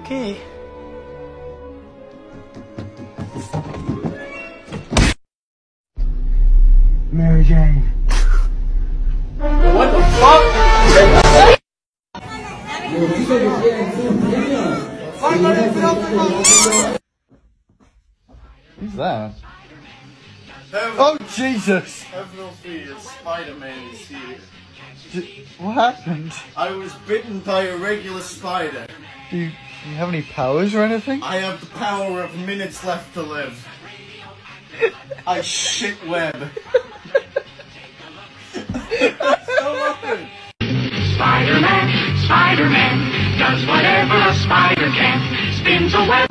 Okay. Mary Jane. What the fuck? Who's that? Oh Jesus! Have no fear, Spider-Man is here. D- what happened? I was bitten by a regular spider. You, do you have any powers or anything? I have the power of minutes left to live. I shit web. Spider-Man, Spider-Man, does whatever a spider can, spins a web.